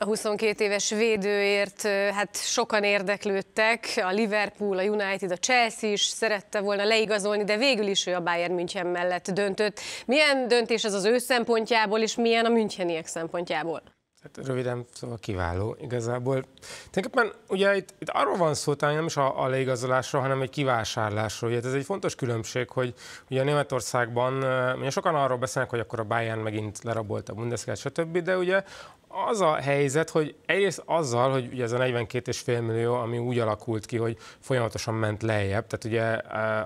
A 22 éves védőért hát sokan érdeklődtek, a Liverpool, a United, a Chelsea is szerette volna leigazolni, de végül is ő a Bayern München mellett döntött. Milyen döntés ez az ő szempontjából, és milyen a Müncheniek szempontjából? Hát röviden szóval kiváló igazából. Tulajdonképpen ugye itt, itt arról van szó, talán nem is a, a leigazolásról, hanem egy kivásárlásról. Ugye ez egy fontos különbség, hogy ugye Németországban ugye sokan arról beszélnek, hogy akkor a Bayern megint lerabolta a Bundesliga, stb., de ugye az a helyzet, hogy egyrészt azzal, hogy ugye ez a 42,5 millió, ami úgy alakult ki, hogy folyamatosan ment lejjebb, tehát ugye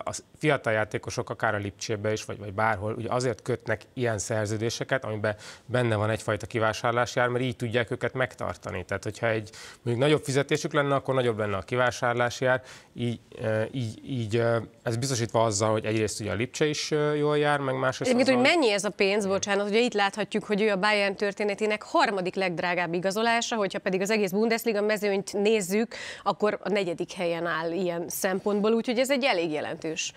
a fiatal játékosok akár a Lipcsébe is, vagy, vagy bárhol, ugye azért kötnek ilyen szerződéseket, amiben benne van egyfajta kivásárlásjár, mert így tudják őket megtartani. Tehát, hogyha egy mondjuk nagyobb fizetésük lenne, akkor nagyobb lenne a kivásárlásjár, így, így, így ez biztosítva azzal, hogy egyrészt ugye a Lipcse is jól jár, meg másrészt Egyébként, hogy mennyi ez a pénz, bocsánat, ugye itt láthatjuk, hogy ő a Bayern történetének harmadik legdrágább igazolása, hogyha pedig az egész Bundesliga mezőnyt nézzük, akkor a negyedik helyen áll ilyen szempontból, úgyhogy ez egy elég jelentős.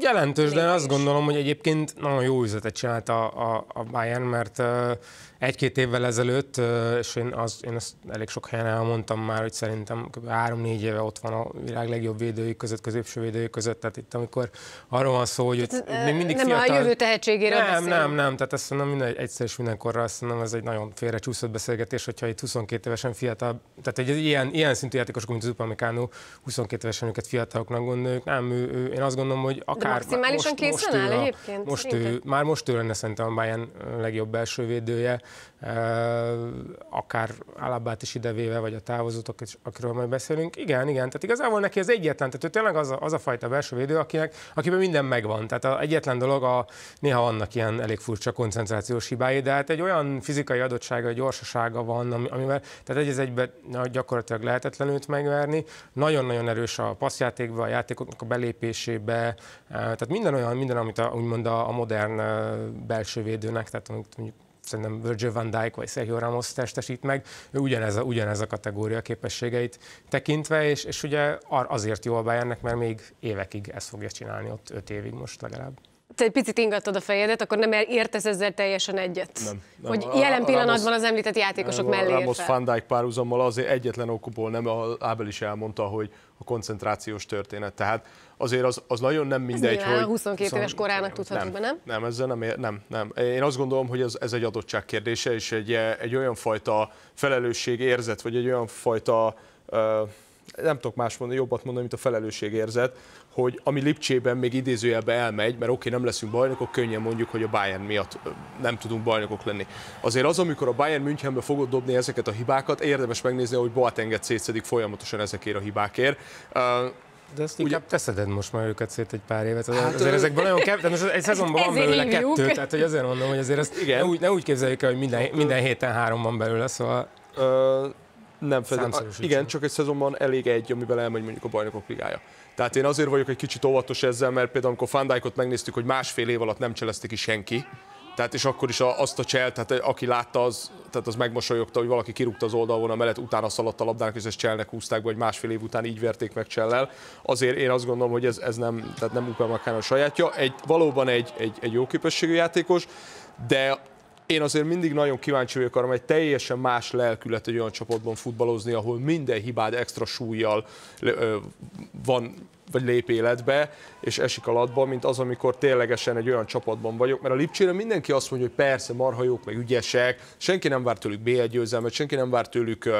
Jelentős, de azt gondolom, hogy egyébként nagyon jó üzletet csinált a, a, a Bayern, mert egy-két évvel ezelőtt, és én, az, én ezt elég sok helyen elmondtam már, hogy szerintem kb. három-négy éve ott van a világ legjobb védői között, középső védői között, tehát itt amikor arról van szó, hogy hát, még mindig nem fiatal... a jövő tehetségéről Nem, beszélünk. nem, nem, tehát ezt mondom, minden, egyszer és mindenkorra azt mondom, ez egy nagyon félrecsúszott beszélgetés, hogyha itt 22 évesen fiatal, tehát egy, egy ilyen, ilyen szintű játékosok, mint az Upamecano, 22 évesen őket fiataloknak gondoljuk, nem, ő, ő, én azt gondolom, hogy akár... De maximálisan most, készen most áll a, egyébként? Most ő, már most ő lenne szerintem a Bayern legjobb belső védője, akár Alabát is idevéve, vagy a távozótok, akiről majd beszélünk. Igen, igen, tehát igazából neki az egyetlen, tehát ő tényleg az a, az a fajta belső védő, akinek, akiben minden megvan. Tehát az egyetlen dolog, a, néha vannak ilyen elég furcsa koncentrációs hibái, de hát egy olyan fizikai adottsága, gyorsasága van, amivel tehát egy az egyben gyakorlatilag lehetetlen őt megverni. Nagyon-nagyon erős a passzjátékba, a játékoknak a belépésébe, tehát minden olyan, minden, amit a, úgymond a, a modern belső védőnek, tehát mondjuk szerintem Virgil van Dijk vagy Sergio Ramos testesít meg, ő ugyanez a, ugyanez a kategória képességeit tekintve, és, és ugye azért jó a Bayernnek, mert még évekig ezt fogja csinálni, ott öt évig most legalább te egy picit ingattad a fejedet, akkor nem értesz ezzel teljesen egyet? Nem. nem. Hogy jelen pillanatban az említett játékosok nem, mellé Ramos Van Dijk párhuzammal azért egyetlen okból nem, Ábel is elmondta, hogy a koncentrációs történet. Tehát azért az, az nagyon nem mindegy, ez hogy... 22 éves korának tudható be, nem? Nem, ezzel nem, ér, nem, nem. Én azt gondolom, hogy ez, ez egy adottság kérdése, és egy, egy olyan fajta felelősség érzet, vagy egy olyan fajta uh, nem tudok más mondani, jobbat mondani, mint a felelősségérzet, hogy ami Lipcsében még idézőjelbe elmegy, mert oké, nem leszünk bajnokok, könnyen mondjuk, hogy a Bayern miatt nem tudunk bajnokok lenni. Azért az, amikor a Bayern Münchenbe fogod dobni ezeket a hibákat, érdemes megnézni, hogy Boatenget szétszedik folyamatosan ezekért a hibákért. De ezt inkább Ugye... teszeded most már őket szét egy pár évet. Hát, azért ezekben nagyon kevés, tehát most egy szezonban van belőle hívjuk. kettő, tehát hogy azért mondom, hogy azért ezt Igen. Ne, úgy, ne úgy képzeljük el, hogy minden, minden héten három van belőle, szóval... Ö, nem fedem. Igen, csak egy szezonban elég egy, amivel elmegy mondjuk a bajnokok ligája. Tehát én azért vagyok egy kicsit óvatos ezzel, mert például amikor Fandijkot megnéztük, hogy másfél év alatt nem cselezte ki senki, tehát és akkor is azt a csel, tehát aki látta, az, tehát az megmosolyogta, hogy valaki kirúgta az oldalvonal mellett, utána szaladt a labdának, és ezt cselnek húzták, vagy másfél év után így verték meg csellel. Azért én azt gondolom, hogy ez, ez nem, tehát nem Upamecano a sajátja. Egy, valóban egy, egy, egy jó képességű játékos, de én azért mindig nagyon kíváncsi vagyok arra, hogy teljesen más lelkület egy olyan csapatban futballozni, ahol minden hibád extra súlyjal van vagy lép életbe, és esik alatba, mint az, amikor ténylegesen egy olyan csapatban vagyok. Mert a Lipcsére mindenki azt mondja, hogy persze, marha jók, meg ügyesek, senki nem vár tőlük BL győzelmet, senki nem vár tőlük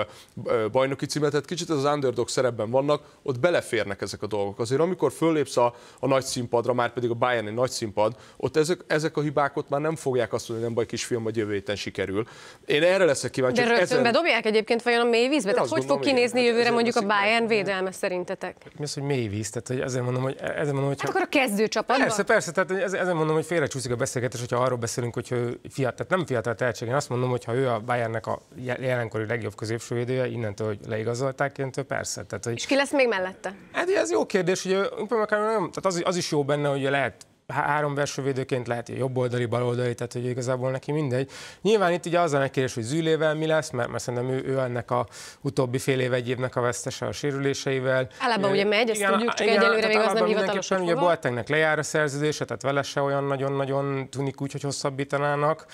bajnoki címet, tehát kicsit az underdog szerepben vannak, ott beleférnek ezek a dolgok. Azért amikor föllépsz a, a nagy színpadra, már pedig a Bayern nagy színpad, ott ezek, ezek a hibák ott már nem fogják azt mondani, hogy nem baj, kisfiam, vagy jövő héten sikerül. Én erre leszek kíváncsi. De rögtön ezen... bedobják egyébként vajon a mély vízbe? Tehát hogy fog kinézni jövőre mondjuk a Bayern védelme szerintetek? Mi az, hogy mély víz? Tehát, hogy ezért mondom, hogy, ezért mondom, hogy hát akkor a kezdő csapatban? Persze, persze, tehát ezért mondom, hogy félrecsúszik a beszélgetés, hogyha arról beszélünk, hogy ő fiatal, tehát nem fiatal tehetség. Én azt mondom, hogy ha ő a Bayernnek a jelenkori legjobb középsővédője, innentől, hogy leigazolták, innentől persze. Tehát, hogy... És ki lesz még mellette? Hát ez jó kérdés, hogy tehát az, az is jó benne, hogy lehet három védőként lehet jobb oldali, bal oldali, tehát hogy igazából neki mindegy. Nyilván itt ugye az a megkérdés, hogy Zülével mi lesz, mert, mert szerintem ő, ő ennek a utóbbi fél év, egy évnek a vesztese a sérüléseivel. Általában ugye megy, ezt igen, tudjuk, csak igen, egyelőre még az nem hivatalos. Ugye Boatengnek lejár a szerződése, tehát vele se olyan nagyon-nagyon tűnik úgy, hogy hosszabbítanának.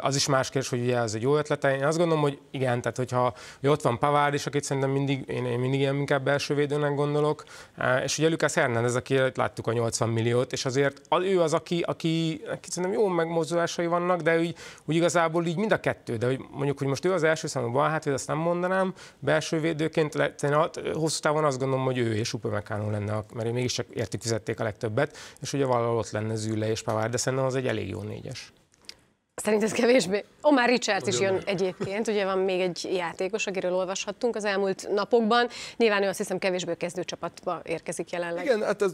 Az is más kérdés, hogy ugye ez egy jó ötlet. Én azt gondolom, hogy igen, tehát hogyha hogy ott van Pavard is, akit szerintem mindig, én, én mindig ilyen inkább belső védőnek gondolok, és ugye Lucas Hernández, aki láttuk a 80 milliót, és azért ő az, aki, aki, aki szerintem jó megmozdulásai vannak, de úgy, úgy, igazából így mind a kettő, de hogy mondjuk, hogy most ő az első számú bal hát, azt nem mondanám, belső védőként, hosszú távon azt gondolom, hogy ő és Upamecano lenne, mert mégiscsak értik fizették a legtöbbet, és ugye valahol ott lenne Zülle és Pavard, de szerintem az egy elég jó négyes. Szerint ez kevésbé. Omar Richard is jön egyébként, ugye van még egy játékos, akiről olvashattunk az elmúlt napokban. Nyilván ő azt hiszem kevésbé kezdőcsapatba érkezik jelenleg. Igen, hát ez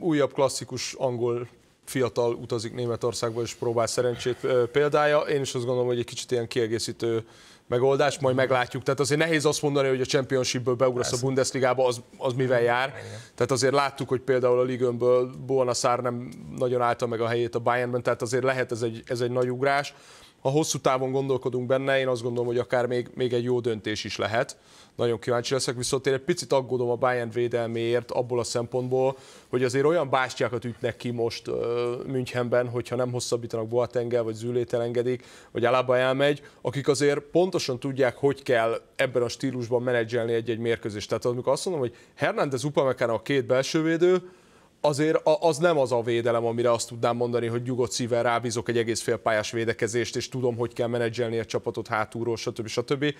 újabb klasszikus angol fiatal utazik Németországba és próbál szerencsét példája. Én is azt gondolom, hogy egy kicsit ilyen kiegészítő megoldás, majd meglátjuk. Tehát azért nehéz azt mondani, hogy a Championshipből beugrasz a Bundesligába, az, az mivel jár. Tehát azért láttuk, hogy például a Ligönből Buonasár nem nagyon állta meg a helyét a Bayernben, tehát azért lehet ez egy, ez egy nagy ugrás ha hosszú távon gondolkodunk benne, én azt gondolom, hogy akár még, még egy jó döntés is lehet. Nagyon kíváncsi leszek, viszont én egy picit aggódom a Bayern védelméért abból a szempontból, hogy azért olyan bástyákat ütnek ki most uh, Münchenben, hogyha nem hosszabbítanak Boatengel, vagy Zülét elengedik, vagy Alaba elmegy, akik azért pontosan tudják, hogy kell ebben a stílusban menedzselni egy-egy mérkőzést. Tehát amikor azt mondom, hogy Hernández Upamecano a két belsővédő, azért az nem az a védelem, amire azt tudnám mondani, hogy nyugodt szívvel rábízok egy egész félpályás védekezést, és tudom, hogy kell menedzselni a csapatot hátulról, stb. stb.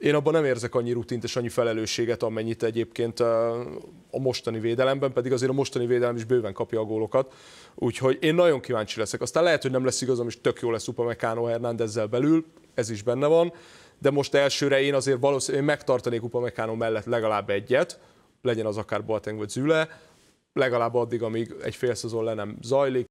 Én abban nem érzek annyi rutint és annyi felelősséget, amennyit egyébként a mostani védelemben, pedig azért a mostani védelem is bőven kapja a gólokat. Úgyhogy én nagyon kíváncsi leszek. Aztán lehet, hogy nem lesz igazam, és tök jó lesz Upamecano Hernándezzel belül, ez is benne van, de most elsőre én azért valószínűleg megtartanék Upamecano mellett legalább egyet, legyen az akár Boateng vagy Züle, legalább addig, amíg egy fél szezon le nem zajlik,